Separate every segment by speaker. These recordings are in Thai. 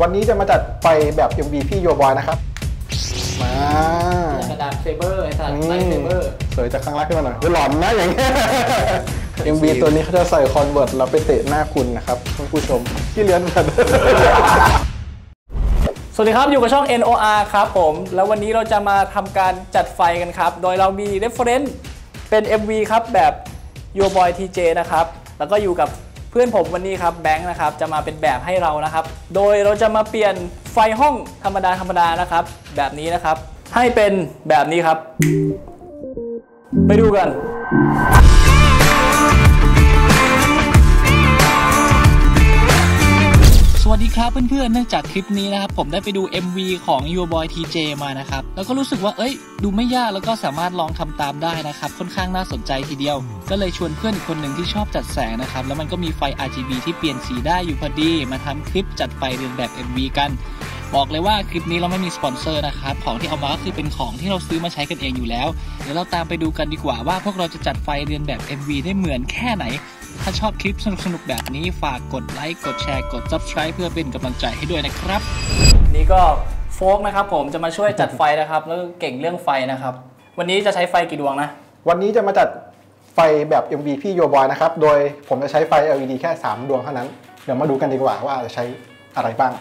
Speaker 1: วันนี้จะมาจัดไฟแบบ MV พี่ Urboy นะครับ มา
Speaker 2: กระดาษ saber ไอ้สัตว์
Speaker 1: นี่
Speaker 2: ไลท์เซเบอร์
Speaker 1: สวยจากข้างล่างขึ้นมาหน่อยหลอนนะอย่างเงี้ย MV ตัวนี้เขาจะใส่ Converse แล้วไปเตะหน้าคุณนะครับคุณผู้ชมที่เลี้ยนกัน
Speaker 2: สวัสดีครับ อยู่กับช่อง NOR ครับผม แล้ววันนี้เราจะมาทำการจัดไฟกันครับ โดยเรามี reference เป็น MV ครับแบบ UrboyTJ นะครับ แล้วก็อยู่กับเพื่อนผมวันนี้ครับแบงค์นะครับจะมาเป็นแบบให้เรานะครับ โดยเราจะมาเปลี่ยนไฟห้องธรรมดาธรรมดานะครับ แบบนี้นะครับ ให้เป็นแบบนี้ครับ ไปดูกัน ดีครับเพื่อนๆเนื่องจากคลิปนี้นะครับผมได้ไปดู MV ของ Your Boy TJ มานะครับแล้วก็รู้สึกว่าเอ้ย ดูไม่ยากแล้วก็สามารถลองทำตามได้นะครับค่อนข้างน่าสนใจทีเดียว ก็เลยชวนเพื่อนอีกคนหนึ่งที่ชอบจัดแสงนะครับแล้วมันก็มีไฟ RGB ที่เปลี่ยนสีได้อยู่พอดีมาทำคลิปจัดไฟเลียนแบบ MV กันบอกเลยว่าคลิปนี้เราไม่มีสปอนเซอร์นะครับของที่เอามาก็คือเป็นของที่เราซื้อมาใช้กันเองอยู่แล้ว เดี๋ยวเราตามไปดูกันดีกว่าว่าพวกเราจะจัดไฟเลียนแบบ MV ได้เหมือนแค่ไหน ถ้าชอบคลิปสนุกๆแบบนี้ฝากกดไลค์กดแชร์กด subscribe เพื่อเป็นกำลังใจให้ด้วยนะครับ นี่ก็โฟกนะครับผมจะมาช่วยจัดไฟนะครับ แล้วก็เก่งเรื่องไฟนะครับ วันนี้จะใช้ไฟกี่ดวงนะ
Speaker 1: วันนี้จะมาจัดไฟแบบ MV พี่โยบอยนะครับ โดยผมจะใช้ไฟ LED แค่ 3 ดวงเท่านั้น เดี๋ยวมาดูกันดีกว่าว่าจะใช้อะไรบ้าง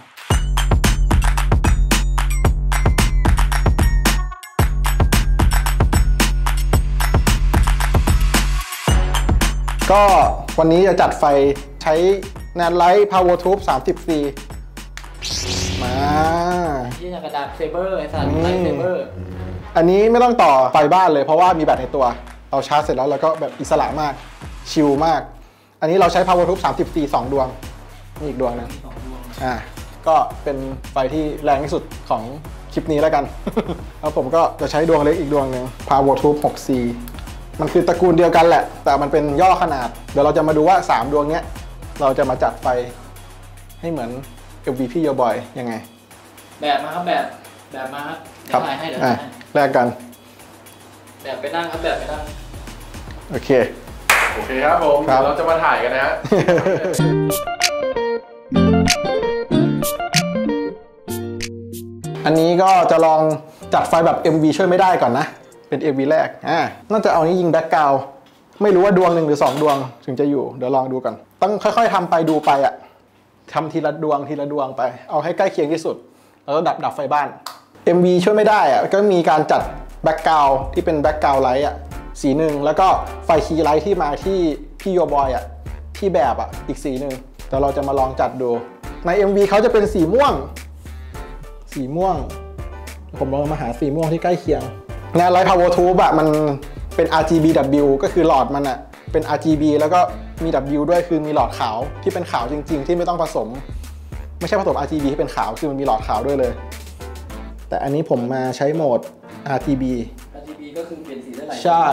Speaker 1: ก็วันนี้จะจัดไฟใช้แนนไลท์ Power Tube 30C มา
Speaker 2: ที่จะกระดาษเซเบอร์ไอ้สัตว์
Speaker 1: อืม
Speaker 2: ไลท์เซเบอร์
Speaker 1: อันนี้ไม่ต้องต่อไฟบ้านเลยเพราะว่ามีแบตในตัว เราชาร์จเสร็จแล้วเราก็แบบอิสระมาก ชิลมาก อันนี้เราใช้ Power Tube 30C 2ดวง นี่อีกดวงหนึงอ่าก็เป็นไฟที่แรงที่สุดของคลิปนี้แล้วกัน แล้วผมก็จะใช้ดวงเล็กอีกดวงหนึ่ง Power Tube 6C มันคือตระกูลเดียวกันแหละ แต่มันเป็นย่อขนาด เดี๋ยวเราจะมาดูว่า 3 ดวงเนี้ย เราจะมาจัดไฟให้เหมือน MV พี่โยบอยยังไง
Speaker 2: แบบมาครับแบบ แบบมาครับเดี๋ยวถ่ายให้เดี๋ยว
Speaker 1: อะ
Speaker 2: ถ่ายให้
Speaker 1: แลกกัน
Speaker 2: แบบไปนั่งครับแบบไปนั่ง
Speaker 1: โอเค
Speaker 3: โอเคครับผม
Speaker 1: ครับ
Speaker 3: เดี๋ยวเราจะมาถ่ายกันนะฮะ
Speaker 1: อันนี้ก็จะลองจัดไฟแบบ MV ช่วยไม่ได้ก่อนนะ เป็น MV แรกอ่าน่าจะเอานี้ยิงแบ็กกราวไม่รู้ว่าดวงหนึ่งหรือ 2 ดวงถึงจะอยู่เดี๋ยวลองดูกัน ต้องค่อย ๆทำไปดูไปอะทำทีละดวงทีละดวงไป เอาให้ใกล้เคียงที่สุด แล้วดับดับไฟบ้าน MV ช่วยไม่ได้อะก็มีการจัด background ที่เป็น background light อะสีหนึ่งแล้วก็ไฟ key light ที่มาที่พี่ Urboy อะที่แบบอะอีกสีหนึ่งเดี๋ยวเราจะมาลองจัดดู ใน MV เขาจะเป็นสีม่วง สีม่วง ผมลองมาหาสีม่วงที่ใกล้เคียง นวไลท์ power tube อะมันเป็น RGBW ก็คือหลอดมันอะเป็น RGB แล้วก็มี W ด้วยคือมีหลอดขาวที่เป็นขาวจริง ๆ ที่ไม่ต้องผสม ไม่ใช่ผสม RGB ที่เป็นขาวคือมันมีหลอดขาวด้วยเลย แต่อันนี้ผมมาใช้โหมด RGB
Speaker 2: RGB ก็คือเปลี่ยนสีได้หลาย
Speaker 1: ใช่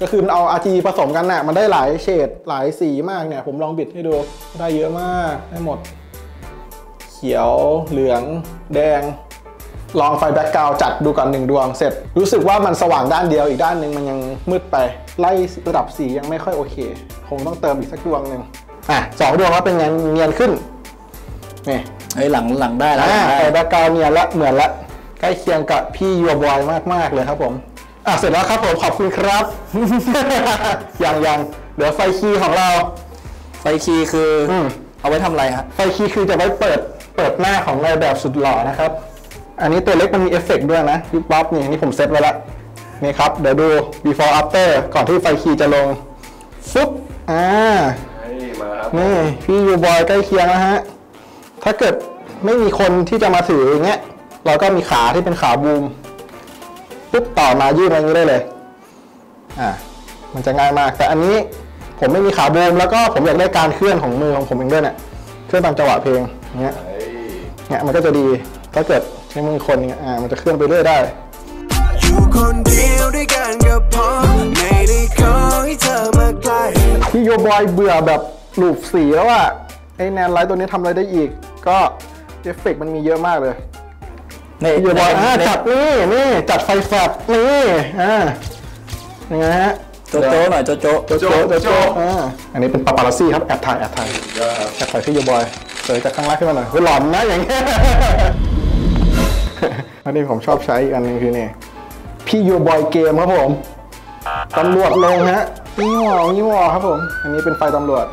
Speaker 1: ก็คือมันเอา RGB ผสมกันน่ะมันได้หลายเฉดหลายสีมากเนี่ยผมลองบิดให้ดูได้เยอะมากได้หมด เขียวเหลือง แดง ลองไฟ background จัดดูก่อนหนึ่งดวงเสร็จ รู้สึกว่ามันสว่างด้านเดียวอีกด้านหนึ่งมันยังมืดไป ไล่ระดับสียังไม่ค่อยโอเค คงต้องเติมอีกสักดวงหนึ่งอะสองดวงแล้วเป็นไงเนียนขึ้นนี่
Speaker 2: เฮ้ยหลังหลังได้แล้ว
Speaker 1: อ่าไฟ background เนียนละเหมือนละใกล้เคียงกับพี่ Urboy มากๆเลยครับผมอะเสร็จแล้วครับผมขอบคุณครับยังยังเดี๋ยวไฟ key ของเรา
Speaker 2: ไฟ key คืออื
Speaker 1: ม
Speaker 2: เอาไว้ทำอะไรฮะ
Speaker 1: ไฟ key คือจะไว้เปิดเปิดหน้าของนายแบบสุดหล่อนะครับ อันนี้ตัวเล็กมันมีเอฟเฟกต์ด้วยนะวิบวับนี่นี่ผมเซตไว้ละนี่ครับ เดี๋ยวดู before after ก่อนที่ไฟ key จะลงฟึบอ่า
Speaker 3: นี่มาครับ
Speaker 1: นี่พี่ Urboy ใกล้เคียงนะฮะ ถ้าเกิดไม่มีคนที่จะมาถืออย่างเงี้ย เราก็มีขาที่เป็นขาบูมปุ๊บต่อมายื่นอะไรอย่างนี้ได้เลย อ่า มันจะง่ายมาก แต่อันนี้ผมไม่มีขาบูมแล้วก็ผมอยากได้การเคลื่อนของมือของผมเองด้วยเนี่ย เคลื่อนตามจังหวะเพลงอย่างเงี้ย
Speaker 3: เฮ้ย
Speaker 1: เนี่ยมันก็จะดี ถ้าเกิด ใช้มือคนเนี่ยอ่ามันจะเคลื่อนไปเรื่อยได้
Speaker 4: อยู่คนเดียวด้วยกันก็พอไม่ได้ขอให้เธอมาใกล้
Speaker 1: พี่โยบอยเบื่อแบบลูปสีแล้วอะไอแนนไลท์ตัวนี้ทำอะไรได้อีก ก็เอฟเฟกต์มันมีเยอะมากเลย
Speaker 2: นี่
Speaker 1: โยบอยอ่าจัดนี่นี่จัดไฟแฟลชนี่อ่ายังไงฮะ
Speaker 2: โจโจหน่อยโจโจ
Speaker 1: โจโจโจโจอ่าอันนี้เป็นปาปารัสซี่ครับแอบถ่ายแอบถ่ายแอบถ่ายพี่โยบอยสยจากข้างล่างขึ้นมาหน่อยคือหลอนนะอย่างเงี้ย อันนี้ผมชอบใช้อีกอันหนึงคือเนี่ยพี่ยูบอยเกมครับผมตำรวจลงฮะนี่หวอนี่หวอครับผม อันนี้เป็นไฟตำรวจ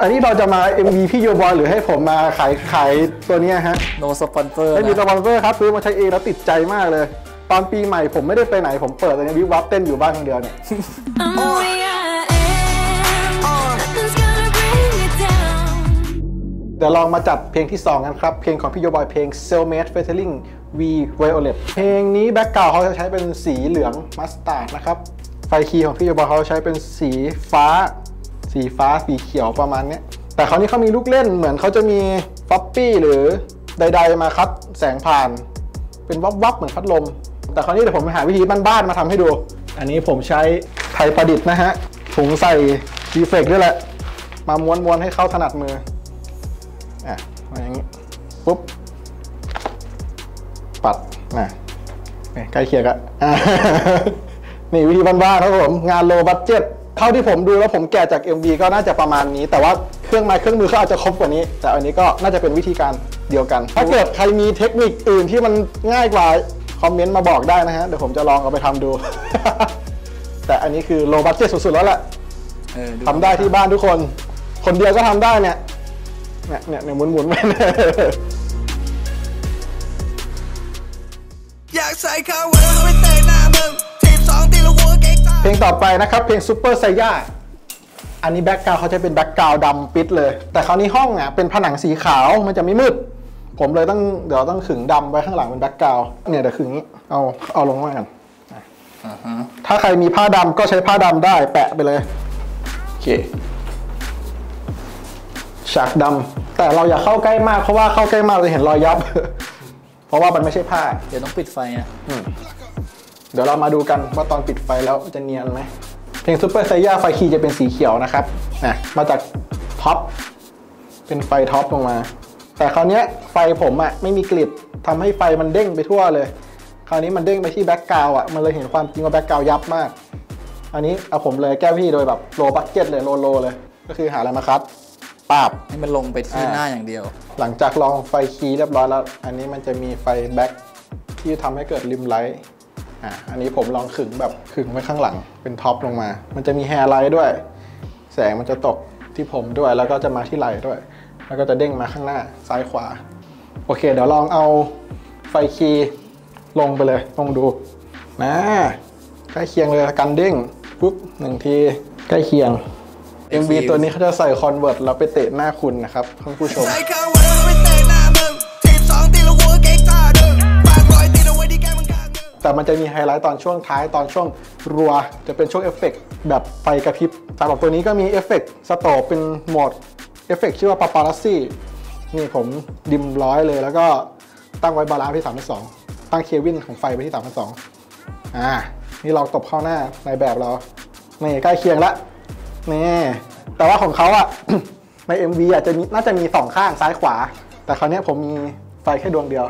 Speaker 1: อันนี้เราจะมา MV พี่ยูบอยหรือให้ผมมาขายขายตัวเนี้ยฮะ
Speaker 2: no sponsor
Speaker 1: ไม่มีสปอนเซอร์ครับซื้อมาใช้เองแล้วติดใจมากเลย ตอนปีใหม่ผมไม่ได้ไปไหนผมเปิดอันนี้วิบวับเต้นอยู่บ้านคนเดียวเนี่ย
Speaker 5: I'm the way I am. Nothing's gonna bring me down.
Speaker 1: เดี๋ยวลองมาจัดเพลงที่ 2 กันครับ เพลงของพี่โยบอยเพลง Cellmate Featuring V Violet เพลงนี้ background เขาจะใช้เป็นสีเหลืองมัสตาร์ดนะครับ ไฟ key ของพี่ Urboy เขาใช้เป็นสีฟ้า สีฟ้าสีเขียวประมาณนี้ แต่คราวนี้เขามีลูกเล่นเหมือนเขาจะมีฟัปปี้หรือใด ๆ มาคัดแสงผ่าน เป็นวับๆเหมือนพัดลม แต่คราวนี้เดี๋ยวผมไปหาวิธีบ้านๆมาทำให้ดู อันนี้ผมใช้ไทยประดิษฐ์นะฮะถุงใส่ดีเฟกด้วยแหละ มาม้วนๆให้เข้าถนัดมืออะมาอย่างนี้ปุ๊บ ปัดนะนี่ใกล้เคียงอะอะนี่วิธีบ้านๆครับผม งาน low budget เท่าที่ผมดูแล้วผมแกะจาก MV ก็น่าจะประมาณนี้ แต่ว่าเครื่องไม้เครื่องมือเขาอาจจะครบกว่านี้ แต่อันนี้ก็น่าจะเป็นวิธีการเดียวกัน ถ้าเกิดใครมีเทคนิคอื่นที่มันง่ายกว่าคอมเมนต์มาบอกได้นะฮะ เดี๋ยวผมจะลองเอาไปทำดู แต่อันนี้คือ low budget สุดๆแล้วแหละ
Speaker 2: เออ
Speaker 1: ทำได้ที่บ้านทุกคน คนเดียวก็ทำได้เนี่ยเนี่ยเนี่ยเนี่ยหมุนหมุนๆไป
Speaker 4: อยากใส่ข้าวเวลเข้าไปเตะหน้ามึงทีมสองตีละหัวเก๊กตา
Speaker 1: เพลงต่อไปนะครับ เพลงซูเปอร์ไซย่าอันนี้แบ็กกราวเขาจะเป็นแบ็กกราวดำปิดเลย แต่คราวนี้ห้องอะเป็นผนังสีขาวมันจะไม่มืด ผมเลยต้องเดี๋ยวต้องขึงดำไว้ข้างหลังเป็นแบ็กกราวเนี่ยเดี๋ยวขึงนี้เอาเอาลงมากันถ้าใครมีผ้าดำก็ใช้ผ้าดำได้แปะไปเลยโอเคฉากดำแต่เราอย่าเข้าใกล้มากเพราะว่าเข้าใกล้มากจะเห็นรอยยับ เพราะว่ามันไม่ใช่ผ้า
Speaker 2: เดี๋ยวต้องปิดไฟนะ
Speaker 1: เดี๋ยวเรามาดูกันว่าตอนปิดไฟแล้วจะเนียนไหมเพลงซูเปอร์ไซย่าไฟ key จะเป็นสีเขียวนะครับนะมาจาก top เป็นไฟ top ลงมา แต่คราวเนี้ยไฟผมอะไม่มี grid ทำให้ไฟมันเด้งไปทั่วเลย คราวนี้มันเด้งไปที่ background อะมันเลยเห็นความจริงว่า background ยับมาก อันนี้เอาผมเลยแก้พี่โดยแบบ low budget เลย low low เลย ก็คือหาอะไรมา cut ปาบ
Speaker 2: ให้มันลงไปที่
Speaker 1: อ่า
Speaker 2: หน้าอย่างเดียว
Speaker 1: หลังจากลองไฟ key เรียบร้อยแล้ว อันนี้มันจะมีไฟ back ที่ทำให้เกิด rim light อะอันนี้ผมลองขึงแบบขึงไว้ข้างหลังเป็น top ลงมา มันจะมี hair light ด้วย แสงมันจะตกที่ผมด้วยแล้วก็จะมาที่ไหล่ด้วย แล้วก็จะเด้งมาข้างหน้าซ้ายขวา โอเค เดี๋ยวลองเอาไฟ key ลงไปเลยลองดูนะใกล้เคียงเลยกันเด้งปุ๊บหนึ่งทีใกล้เคียง MV ตัวนี้เขาจะใส่คอนเวิร์ตแล้วไปเตะหน้าคุณนะครับท่านผู้ชม
Speaker 4: ใส่ข้าวเวลเข้าไปเตะหน้ามึงทีมสองตีละหัวเก๊กตาดึงปากรอยตีเอาไว้ที่แก้มมึงข้างหนึ่ง
Speaker 1: แต่มันจะมีไฮไลท์ตอนช่วงท้ายตอนช่วงรัว จะเป็นช่วงเอฟเฟกต์แบบไฟกระพริบสำหรับตัวนี้ก็มีเอฟเฟกต์สโตปเป็นโหมดเอฟเฟกต์ชื่อว่าปาปา r ั z ซี่นี่ผมดิมร้อยเลยแล้วก็ตั้งไว้บาลานซ์ที่3.2ตั้งเควินของไฟไปที่3.2อ่า นี่เราตบเข้าหน้าในแบบเรา นี่ใกล้เคียงละ นี่แต่ว่าของเขาอะใน MV อาจจะมีน่าจะมีสองข้างซ้ายขวา แต่คราวเนี้ยผมมีไฟแค่ดวงเดียว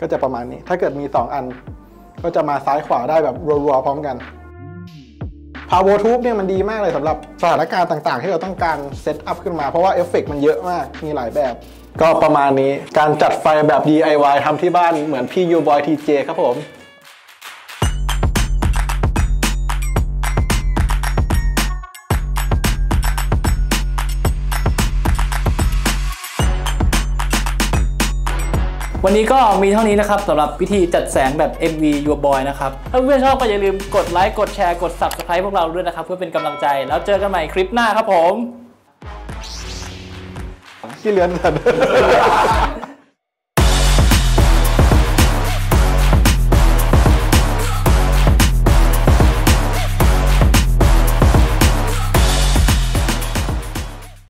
Speaker 1: ก็จะประมาณนี้ ถ้าเกิดมี 2 อัน ก็จะมาซ้ายขวาได้แบบรัวๆพร้อมกัน PavoTube เนี่ยมันดีมากเลยสำหรับสถานการณ์ต่างๆ ที่เราต้องการ set up ขึ้นมา เพราะว่าเอฟเฟกต์มันเยอะมาก มีหลายแบบ ก็ประมาณนี้การจัดไฟแบบ DIY ทำที่บ้านเหมือนพี่ U Boy TJ ครับผม
Speaker 2: วันนี้ก็มีเท่านี้นะครับสำหรับวิธีจัดแสงแบบ MV Your Boy นะครับ ถ้าเพื่อนชอบก็อย่าลืมกดไลค์ กดแชร์ กด Subscribe พวกเราด้วยนะครับ เพื่อเป็นกำลังใจ แล้วเจอกันใหม่คลิปหน้าครับผม
Speaker 1: ที่เลือนเถิด